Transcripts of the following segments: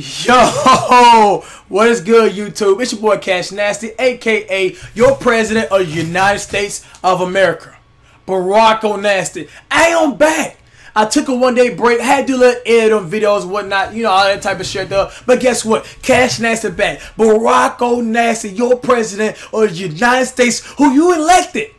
Yo, what is good, YouTube? It's your boy Cash Nasty, aka your president of the United States of America, Barack O'Nasty. I am back. I took a one day break, had to do little edit on videos, whatnot, you know, all that type of shit though. But guess what? Cash Nasty back. Barack O'Nasty, your president of the United States, who you elected.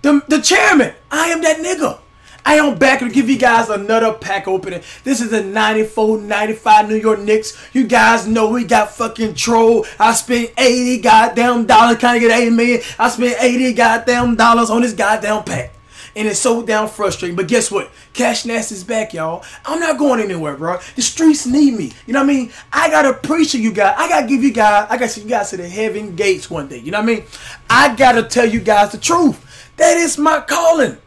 The, the chairman. I am that nigga. I am back to give you guys another pack opening. This is the 94-95 New York Knicks. You guys know we got fucking troll. I spent 80 goddamn dollars. Kind of get 80 million. I spent 80 goddamn dollars on this goddamn pack. And it's so damn frustrating. But guess what? Cash Nass is back, y'all. I'm not going anywhere, bro. The streets need me. You know what I mean? I gotta preach appreciate you guys. I gotta give you guys, I gotta see you guys to the heaven gates one day. You know what I mean? I gotta tell you guys the truth. That is my calling.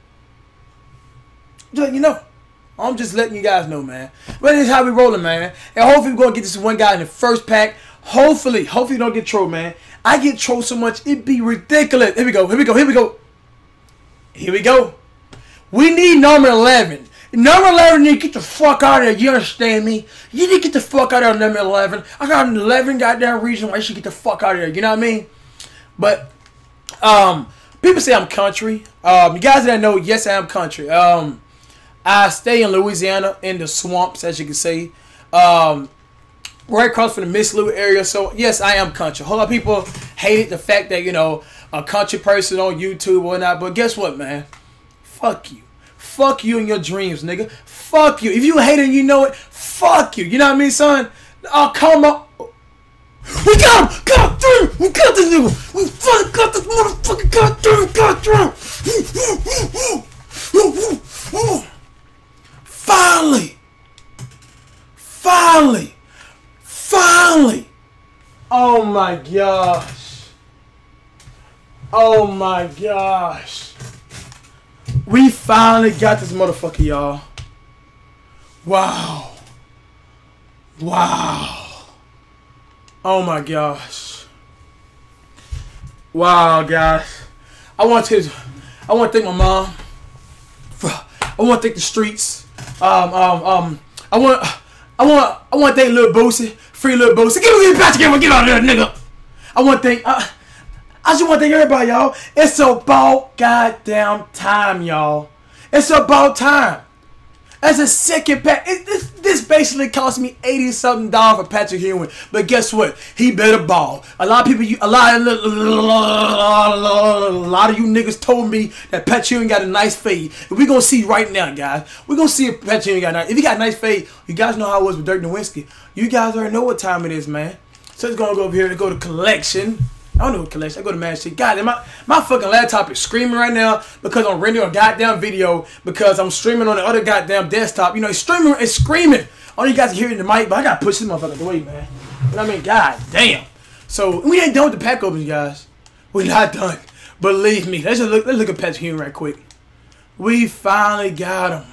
Just you know. I'm just letting you guys know, man. But this is how we rolling, man. And hopefully we're gonna get this one guy in the first pack. Hopefully, hopefully don't get trolled, man. I get trolled so much, it'd be ridiculous. Here we go, here we go, here we go. Here we go. We need number 11. Number 11 need to get the fuck out of there. You understand me? You need to get the fuck out of there, number 11. I got an 11 goddamn reason why you should get the fuck out of there. You know what I mean? But, um, people say I'm country. Um, you guys that know, yes, I am country. Um, I stay in Louisiana in the swamps, as you can see, um, right across from the Miss Lou area. So yes, I am country. A whole lot of people hated the fact that you know a country person on YouTube or not. But guess what, man? Fuck you. Fuck you and your dreams, nigga. Fuck you. If you hate it, you know it. Fuck you. You know what I mean, son? Oh, come on. We got him! Got through! We got this nigga! We fucking got this! Got through! Finally! Finally! Finally! Oh my gosh! Oh my gosh! We finally got this motherfucker, y'all. Wow. Wow. Oh my gosh. Wow, guys. I want to I want to thank my mom. I want to thank the streets. Um, um, um, I want, I want, I want to thank Lil Boosie, free Lil Boosie. Get me back together, get out of there, nigga. I want to thank, uh, I just want to thank everybody, y'all. It's about goddamn time, y'all. It's about time. As a second pack, this, this basically cost me eighty something dollars for Patrick Ewing. But guess what? He better ball. A lot of people, a lot, a lot of you niggas told me that Patrick Ewing got a nice fade. And we gonna see right now, guys. We gonna see if Patrick Ewing got nice. If he got a nice fade, you guys know how it was with Dirk Nowitzki. You guys already know what time it is, man. So it's gonna go over here to go to collection. I don't know what collection. I go to Mad Shit. God, my my fucking laptop is screaming right now because I'm rendering a goddamn video because I'm streaming on the other goddamn desktop. You know, it's streaming, it's screaming. All you guys are hearing the mic, but I gotta push this motherfucker away, man. What I mean? God damn. So we ain't done with the pack opens, guys. We're not done. Believe me. Let's just look. Let's look at Patrick Ewing right quick. We finally got him.